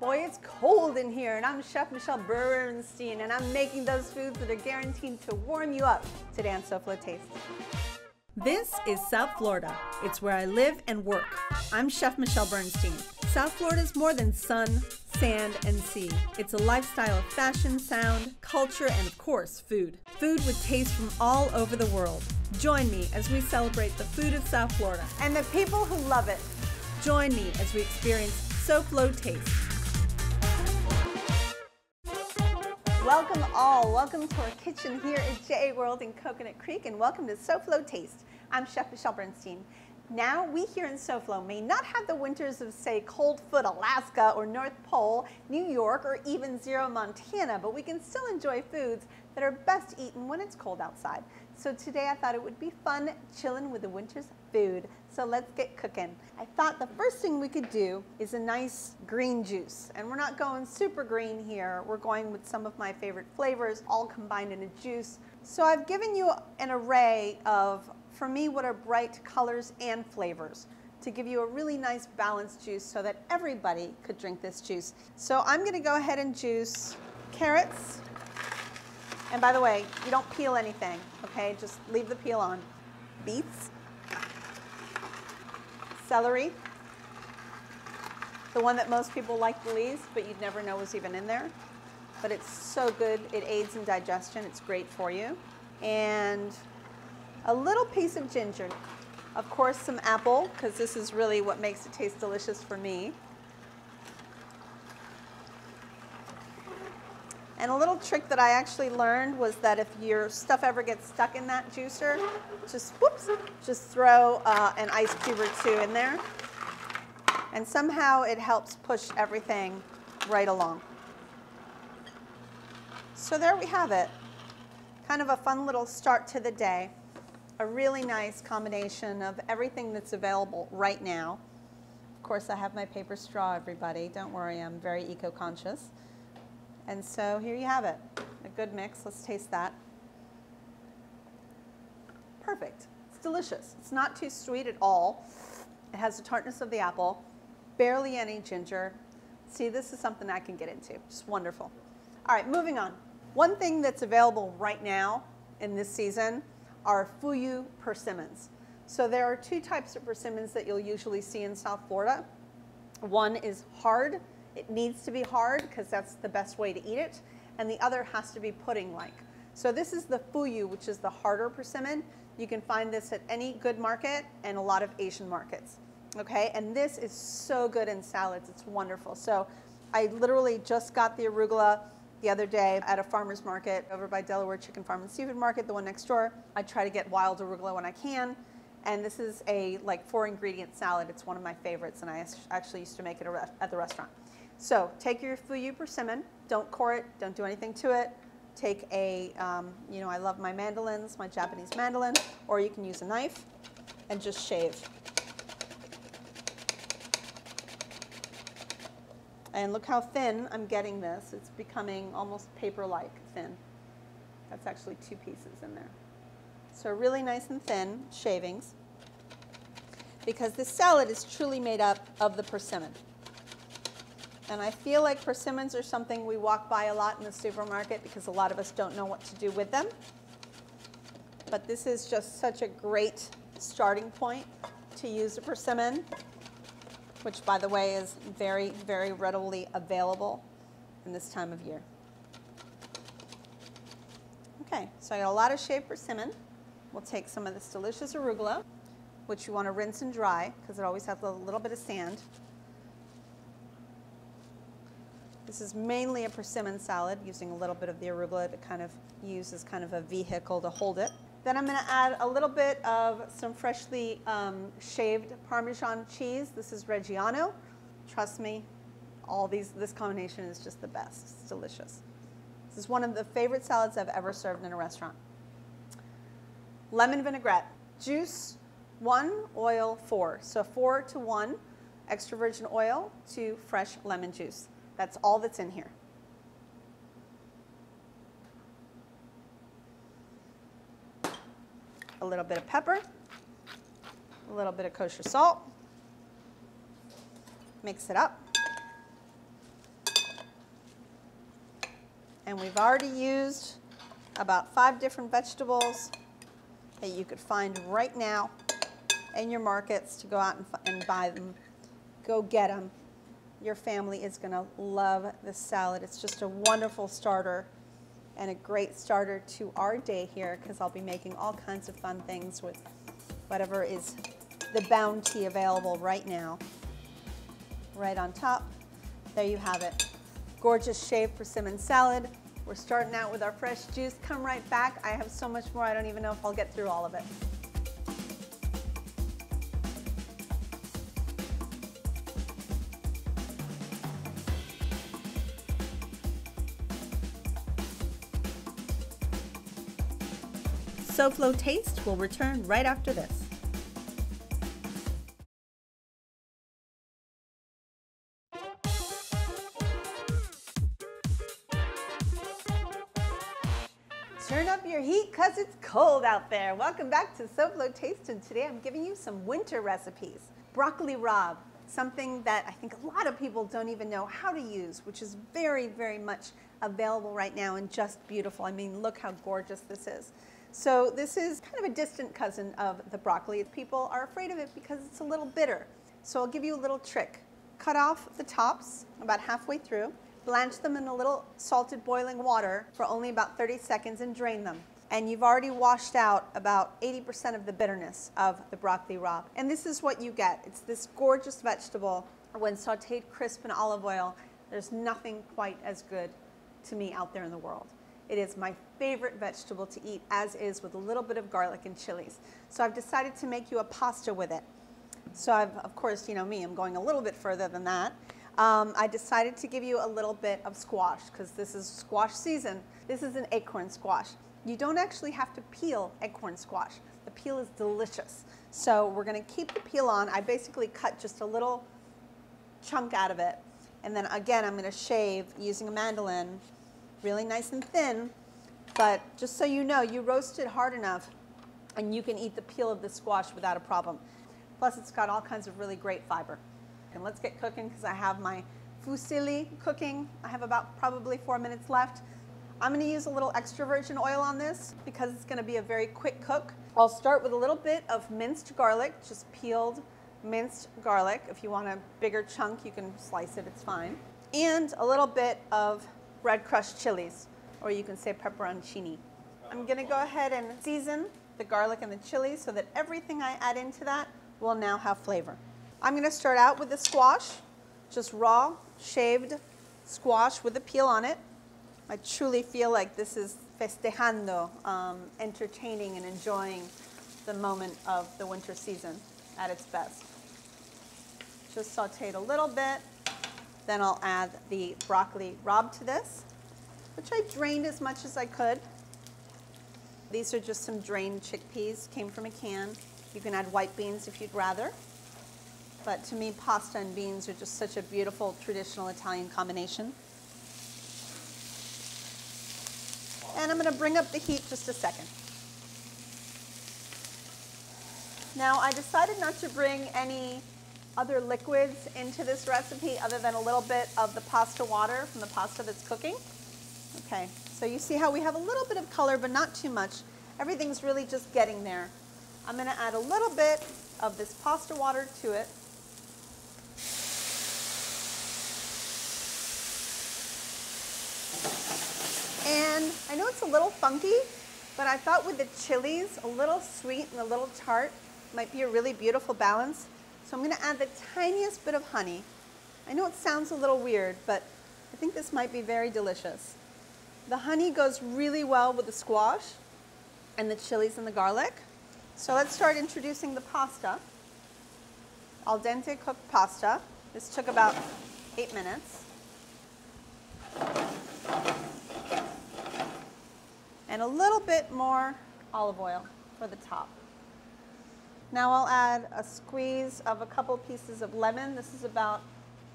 Boy, it's cold in here, and I'm Chef Michelle Bernstein, and I'm making those foods that are guaranteed to warm you up today on SoFlo Taste. This is South Florida. It's where I live and work. I'm Chef Michelle Bernstein. South Florida is more than sun, sand, and sea. It's a lifestyle of fashion, sound, culture, and of course, food. Food with taste from all over the world. Join me as we celebrate the food of South Florida and the people who love it. Join me as we experience SoFlo Taste. Welcome all. Welcome to our kitchen here at JA World in Coconut Creek and welcome to SoFlo Taste. I'm Chef Michelle Bernstein. Now, we here in SoFlo may not have the winters of, say, Coldfoot, Alaska, or North Pole, New York, or even Zero, Montana, but we can still enjoy foods that are best eaten when it's cold outside. So today I thought it would be fun chilling with the winter's food. So let's get cooking. I thought the first thing we could do is a nice green juice. And we're not going super green here. We're going with some of my favorite flavors all combined in a juice. So I've given you an array of for me, what are bright colors and flavors to give you a really nice balanced juice so that everybody could drink this juice. So I'm gonna go ahead and juice carrots. And by the way, you don't peel anything, okay? Just leave the peel on. Beets, celery, the one that most people like the least, but you'd never know was even in there. But it's so good, it aids in digestion, it's great for you. And a little piece of ginger, of course some apple, because this is really what makes it taste delicious for me. And a little trick that I actually learned was that if your stuff ever gets stuck in that juicer, just whoops, just throw uh, an ice cube or two in there. And somehow it helps push everything right along. So there we have it. Kind of a fun little start to the day a really nice combination of everything that's available right now. Of course, I have my paper straw, everybody. Don't worry, I'm very eco-conscious. And so here you have it, a good mix. Let's taste that. Perfect. It's delicious. It's not too sweet at all. It has the tartness of the apple, barely any ginger. See, this is something I can get into. Just wonderful. All right, moving on. One thing that's available right now in this season are Fuyu persimmons. So there are two types of persimmons that you'll usually see in South Florida. One is hard. It needs to be hard because that's the best way to eat it. And the other has to be pudding-like. So this is the Fuyu, which is the harder persimmon. You can find this at any good market and a lot of Asian markets. Okay, and this is so good in salads. It's wonderful. So I literally just got the arugula the other day at a farmer's market over by Delaware Chicken Farm and Seafood Market, the one next door. I try to get wild arugula when I can. And this is a like four ingredient salad. It's one of my favorites and I actually used to make it at the restaurant. So take your fuyu persimmon, don't core it, don't do anything to it. Take a, um, you know, I love my mandolins, my Japanese mandolin, or you can use a knife and just shave. And look how thin I'm getting this. It's becoming almost paper-like thin. That's actually two pieces in there. So really nice and thin shavings because this salad is truly made up of the persimmon. And I feel like persimmons are something we walk by a lot in the supermarket because a lot of us don't know what to do with them. But this is just such a great starting point to use a persimmon which by the way is very, very readily available in this time of year. Okay, so I got a lot of shaved persimmon. We'll take some of this delicious arugula, which you want to rinse and dry because it always has a little bit of sand. This is mainly a persimmon salad using a little bit of the arugula to kind of use as kind of a vehicle to hold it. Then I'm going to add a little bit of some freshly um, shaved Parmesan cheese. This is Reggiano. Trust me, all these, this combination is just the best. It's delicious. This is one of the favorite salads I've ever served in a restaurant. Lemon vinaigrette. Juice, one, oil, four. So four to one extra virgin oil to fresh lemon juice. That's all that's in here. a little bit of pepper, a little bit of kosher salt, mix it up. And we've already used about five different vegetables that you could find right now in your markets to go out and, and buy them. Go get them. Your family is going to love this salad. It's just a wonderful starter and a great starter to our day here because I'll be making all kinds of fun things with whatever is the bounty available right now. Right on top, there you have it. Gorgeous shaved persimmon salad. We're starting out with our fresh juice. Come right back. I have so much more, I don't even know if I'll get through all of it. SoFlo Taste will return right after this. Turn up your heat because it's cold out there. Welcome back to SoFlo Taste and today I'm giving you some winter recipes. Broccoli rabe, something that I think a lot of people don't even know how to use, which is very, very much available right now and just beautiful. I mean, look how gorgeous this is. So this is kind of a distant cousin of the broccoli. People are afraid of it because it's a little bitter. So I'll give you a little trick. Cut off the tops about halfway through, blanch them in a little salted boiling water for only about 30 seconds and drain them. And you've already washed out about 80% of the bitterness of the broccoli rabe. And this is what you get. It's this gorgeous vegetable when sauteed crisp in olive oil. There's nothing quite as good to me out there in the world. It is my favorite vegetable to eat, as is with a little bit of garlic and chilies. So I've decided to make you a pasta with it. So I've, of course, you know me, I'm going a little bit further than that. Um, I decided to give you a little bit of squash because this is squash season. This is an acorn squash. You don't actually have to peel acorn squash. The peel is delicious. So we're going to keep the peel on. I basically cut just a little chunk out of it. And then again, I'm going to shave using a mandolin really nice and thin. But just so you know, you roast it hard enough and you can eat the peel of the squash without a problem. Plus it's got all kinds of really great fiber. And let's get cooking because I have my fusilli cooking. I have about probably four minutes left. I'm going to use a little extra virgin oil on this because it's going to be a very quick cook. I'll start with a little bit of minced garlic, just peeled minced garlic. If you want a bigger chunk, you can slice it, it's fine. And a little bit of red crushed chilies, or you can say pepperoncini. I'm gonna go ahead and season the garlic and the chili so that everything I add into that will now have flavor. I'm gonna start out with the squash, just raw, shaved squash with the peel on it. I truly feel like this is festejando, um, entertaining and enjoying the moment of the winter season at its best. Just sauteed a little bit. Then I'll add the broccoli rabe to this, which I drained as much as I could. These are just some drained chickpeas, came from a can. You can add white beans if you'd rather. But to me, pasta and beans are just such a beautiful traditional Italian combination. And I'm going to bring up the heat just a second. Now, I decided not to bring any other liquids into this recipe other than a little bit of the pasta water from the pasta that's cooking. Okay, so you see how we have a little bit of color, but not too much. Everything's really just getting there. I'm gonna add a little bit of this pasta water to it. And I know it's a little funky, but I thought with the chilies, a little sweet and a little tart might be a really beautiful balance. So I'm going to add the tiniest bit of honey. I know it sounds a little weird, but I think this might be very delicious. The honey goes really well with the squash and the chilies and the garlic. So let's start introducing the pasta. Al dente cooked pasta. This took about eight minutes. And a little bit more olive oil for the top. Now I'll add a squeeze of a couple pieces of lemon. This is about,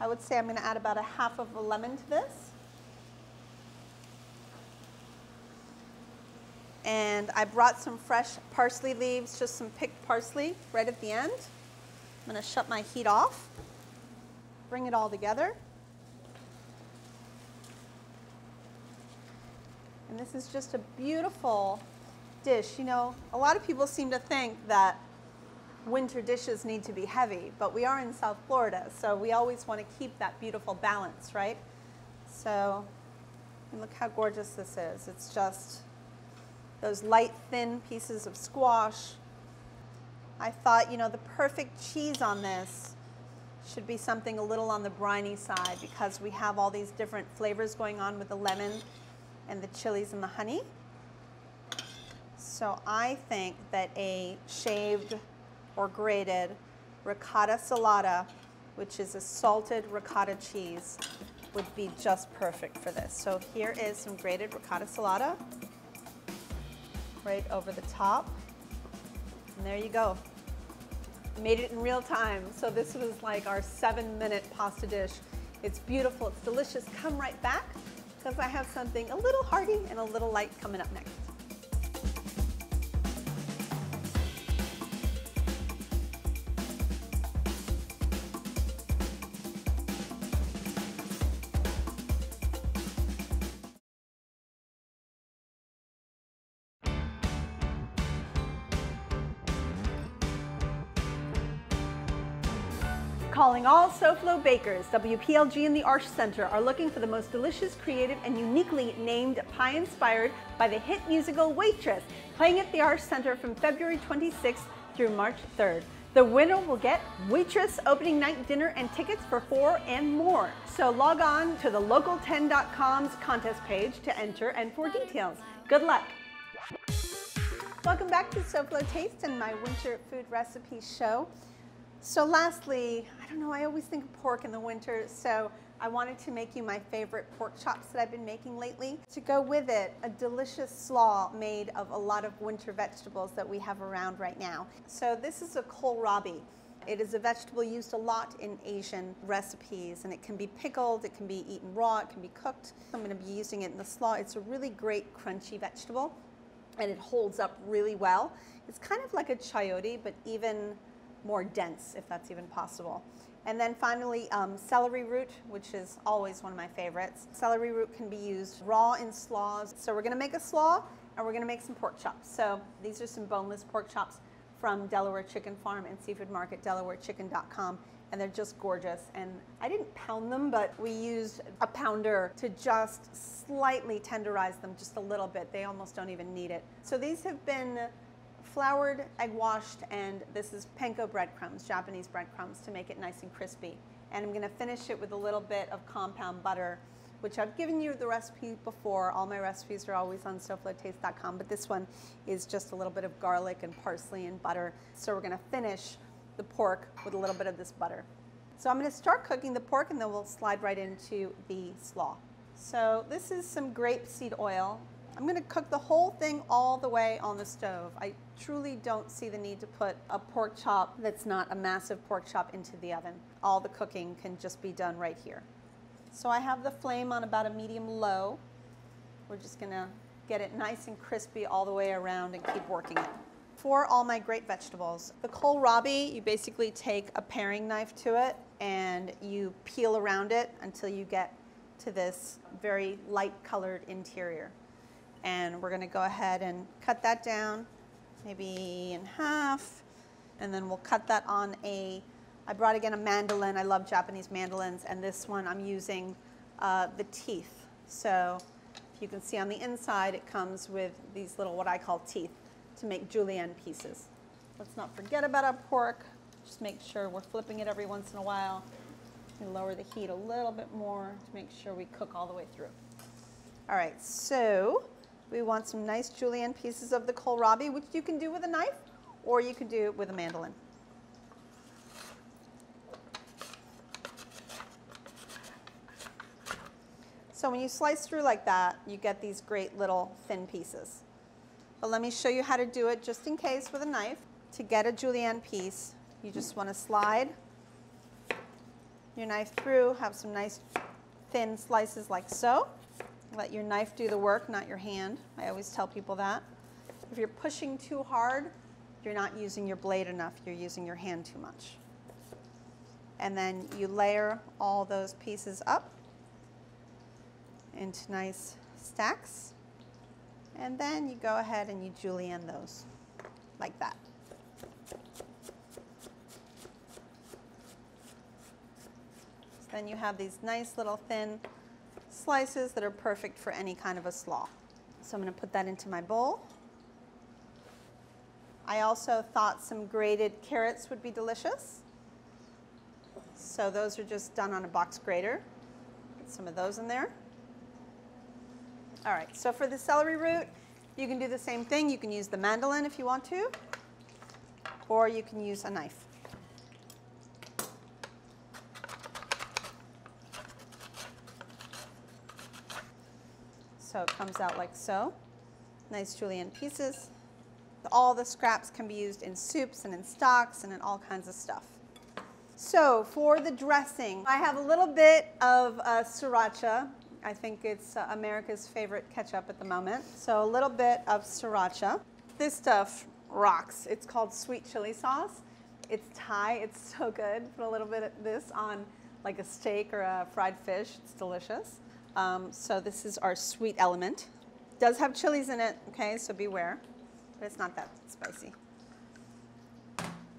I would say I'm going to add about a half of a lemon to this. And I brought some fresh parsley leaves, just some picked parsley right at the end. I'm going to shut my heat off, bring it all together. And this is just a beautiful dish. You know, a lot of people seem to think that winter dishes need to be heavy, but we are in South Florida, so we always want to keep that beautiful balance, right? So look how gorgeous this is. It's just those light, thin pieces of squash. I thought, you know, the perfect cheese on this should be something a little on the briny side because we have all these different flavors going on with the lemon and the chilies and the honey. So I think that a shaved or grated ricotta salata, which is a salted ricotta cheese, would be just perfect for this. So here is some grated ricotta salata right over the top. And there you go. Made it in real time. So this was like our seven minute pasta dish. It's beautiful, it's delicious. Come right back because I have something a little hearty and a little light coming up next. Calling all SoFlo bakers, WPLG and the Arsht Center are looking for the most delicious, creative, and uniquely named pie inspired by the hit musical Waitress, playing at the Arsht Center from February 26th through March 3rd. The winner will get Waitress opening night dinner and tickets for four and more. So log on to the local10.com's contest page to enter and for details. Good luck. Welcome back to SoFlo Taste and my winter food recipe show. So lastly, I don't know, I always think of pork in the winter, so I wanted to make you my favorite pork chops that I've been making lately. To go with it, a delicious slaw made of a lot of winter vegetables that we have around right now. So this is a kohlrabi. It is a vegetable used a lot in Asian recipes and it can be pickled, it can be eaten raw, it can be cooked. I'm going to be using it in the slaw. It's a really great crunchy vegetable and it holds up really well. It's kind of like a chayote, but even more dense, if that's even possible. And then finally, um, celery root, which is always one of my favorites. Celery root can be used raw in slaws. So we're gonna make a slaw and we're gonna make some pork chops. So these are some boneless pork chops from Delaware Chicken Farm and Seafood Market, delawarechicken.com and they're just gorgeous. And I didn't pound them, but we used a pounder to just slightly tenderize them just a little bit. They almost don't even need it. So these have been floured, egg washed, and this is panko breadcrumbs, Japanese breadcrumbs to make it nice and crispy. And I'm gonna finish it with a little bit of compound butter, which I've given you the recipe before. All my recipes are always on SoFloTaste.com, but this one is just a little bit of garlic and parsley and butter. So we're gonna finish the pork with a little bit of this butter. So I'm gonna start cooking the pork and then we'll slide right into the slaw. So this is some grapeseed oil. I'm gonna cook the whole thing all the way on the stove. I truly don't see the need to put a pork chop that's not a massive pork chop into the oven. All the cooking can just be done right here. So I have the flame on about a medium low. We're just gonna get it nice and crispy all the way around and keep working it. For all my great vegetables, the kohlrabi, you basically take a paring knife to it and you peel around it until you get to this very light colored interior. And we're gonna go ahead and cut that down, maybe in half. And then we'll cut that on a, I brought again a mandolin. I love Japanese mandolins. And this one I'm using uh, the teeth. So if you can see on the inside, it comes with these little, what I call teeth, to make julienne pieces. Let's not forget about our pork. Just make sure we're flipping it every once in a while. We lower the heat a little bit more to make sure we cook all the way through. All right, so we want some nice julienne pieces of the kohlrabi, which you can do with a knife or you can do it with a mandolin. So when you slice through like that, you get these great little thin pieces. But let me show you how to do it just in case with a knife. To get a julienne piece, you just want to slide your knife through, have some nice thin slices like so. Let your knife do the work, not your hand. I always tell people that. If you're pushing too hard, you're not using your blade enough, you're using your hand too much. And then you layer all those pieces up into nice stacks. And then you go ahead and you julienne those like that. So then you have these nice little thin slices that are perfect for any kind of a slaw. So I'm going to put that into my bowl. I also thought some grated carrots would be delicious. So those are just done on a box grater. Get some of those in there. All right, so for the celery root, you can do the same thing. You can use the mandolin if you want to, or you can use a knife. So it comes out like so. Nice julienne pieces. All the scraps can be used in soups and in stocks and in all kinds of stuff. So for the dressing, I have a little bit of uh, sriracha. I think it's uh, America's favorite ketchup at the moment. So a little bit of sriracha. This stuff rocks. It's called sweet chili sauce. It's Thai. It's so good. Put a little bit of this on like a steak or a fried fish. It's delicious. Um, so this is our sweet element. Does have chilies in it, okay, so beware, but it's not that spicy.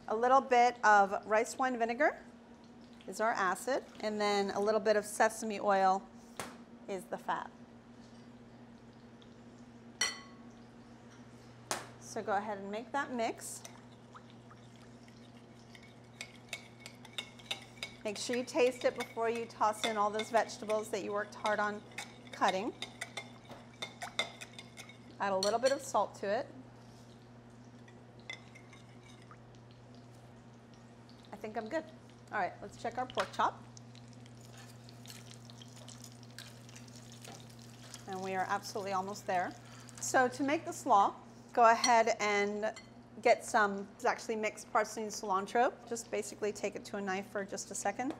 A little bit of rice wine vinegar is our acid, and then a little bit of sesame oil is the fat. So go ahead and make that mix. Make sure you taste it before you toss in all those vegetables that you worked hard on cutting. Add a little bit of salt to it. I think I'm good. All right, let's check our pork chop. And we are absolutely almost there. So to make the slaw, go ahead and get some, it's actually mixed parsley and cilantro. Just basically take it to a knife for just a second.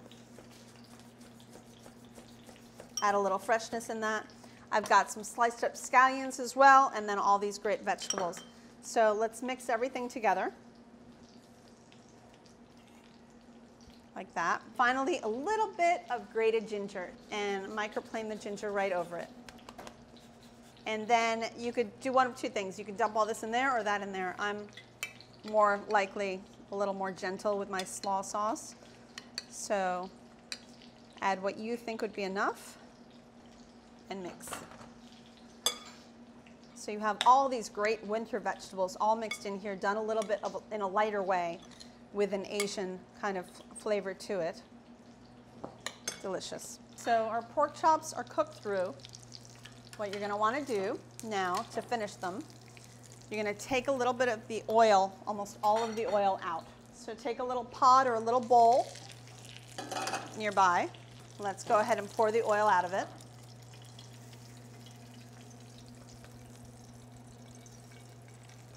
Add a little freshness in that. I've got some sliced up scallions as well, and then all these great vegetables. So let's mix everything together. Like that. Finally, a little bit of grated ginger, and microplane the ginger right over it. And then you could do one of two things. You could dump all this in there or that in there. I'm more likely a little more gentle with my slaw sauce. So add what you think would be enough and mix. So you have all these great winter vegetables all mixed in here, done a little bit of, in a lighter way with an Asian kind of flavor to it. Delicious. So our pork chops are cooked through. What you're going to want to do now to finish them, you're going to take a little bit of the oil, almost all of the oil out. So take a little pot or a little bowl nearby. Let's go ahead and pour the oil out of it.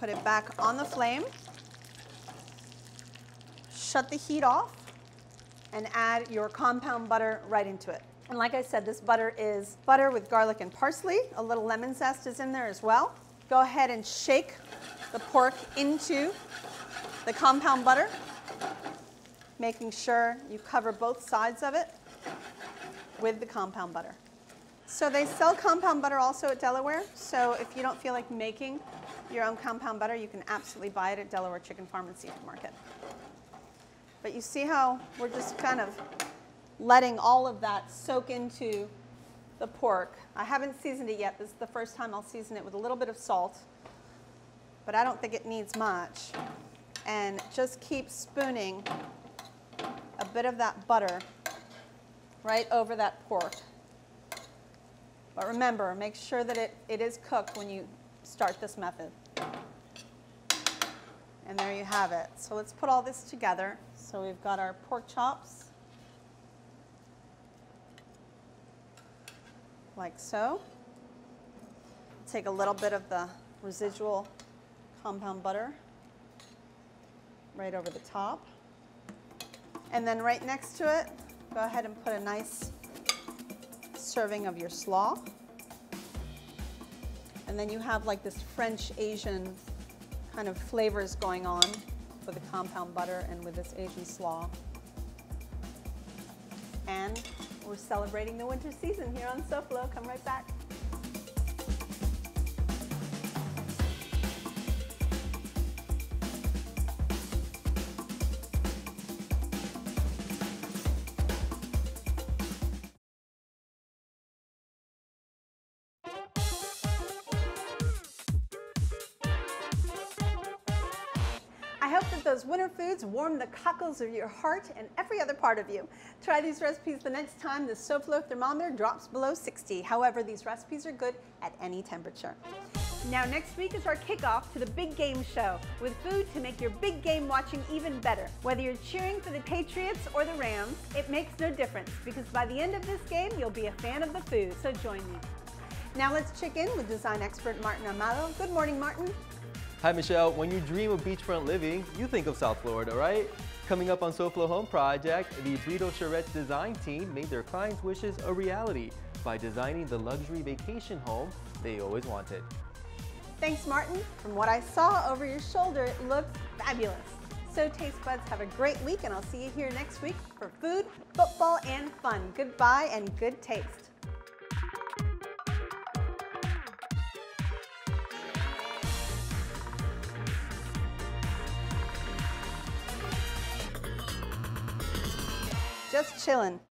Put it back on the flame. Shut the heat off and add your compound butter right into it. And like I said, this butter is butter with garlic and parsley. A little lemon zest is in there as well. Go ahead and shake the pork into the compound butter, making sure you cover both sides of it with the compound butter. So they sell compound butter also at Delaware. So if you don't feel like making your own compound butter, you can absolutely buy it at Delaware Chicken Farm and Seafood Market. But you see how we're just kind of letting all of that soak into the pork. I haven't seasoned it yet. This is the first time I'll season it with a little bit of salt, but I don't think it needs much. And just keep spooning a bit of that butter right over that pork. But remember, make sure that it, it is cooked when you start this method. And there you have it. So let's put all this together. So we've got our pork chops. Like so. Take a little bit of the residual compound butter right over the top. And then right next to it, go ahead and put a nice serving of your slaw. And then you have like this French Asian kind of flavors going on with the compound butter and with this Asian slaw. And we're celebrating the winter season here on SoFlo. Come right back. I hope that those winter foods warm the cockles of your heart and every other part of you. Try these recipes the next time the SoFlo thermometer drops below 60. However, these recipes are good at any temperature. Now next week is our kickoff to the Big Game Show with food to make your big game watching even better. Whether you're cheering for the Patriots or the Rams, it makes no difference because by the end of this game, you'll be a fan of the food, so join me. Now let's check in with design expert Martin Amado. Good morning, Martin. Hi, Michelle. When you dream of beachfront living, you think of South Florida, right? Coming up on SoFlo Home Project, the Brito Charette design team made their clients' wishes a reality by designing the luxury vacation home they always wanted. Thanks, Martin. From what I saw over your shoulder, it looks fabulous. So taste buds, have a great week, and I'll see you here next week for food, football, and fun. Goodbye and good taste. Just chillin'.